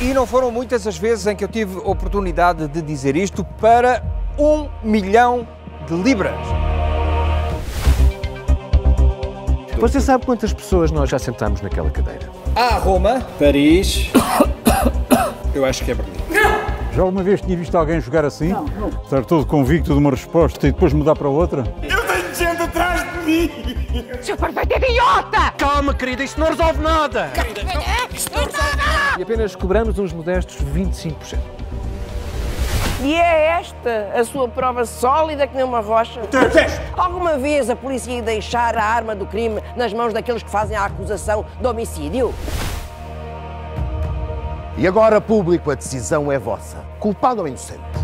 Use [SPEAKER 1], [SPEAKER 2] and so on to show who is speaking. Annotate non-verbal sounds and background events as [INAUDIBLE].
[SPEAKER 1] E não foram muitas as vezes em que eu tive oportunidade de dizer isto para um milhão de libras.
[SPEAKER 2] Você sabe quantas pessoas nós já sentámos naquela cadeira?
[SPEAKER 1] Há Roma, Paris. [COUGHS] Eu acho que é Berlim.
[SPEAKER 3] Já alguma vez tinha visto alguém jogar assim? Não, não. Estar todo convicto de uma resposta e depois mudar para outra?
[SPEAKER 4] Eu tenho gente atrás de mim!
[SPEAKER 5] Seu perfeito idiota!
[SPEAKER 2] Calma, querida, isto não resolve nada!
[SPEAKER 5] Querida, não,
[SPEAKER 2] E apenas cobramos uns modestos 25%.
[SPEAKER 6] E é esta a sua prova sólida que nem uma rocha? Alguma vez a polícia ia deixar a arma do crime nas mãos daqueles que fazem a acusação de homicídio?
[SPEAKER 7] E agora, público, a decisão é vossa. Culpado ou inocente?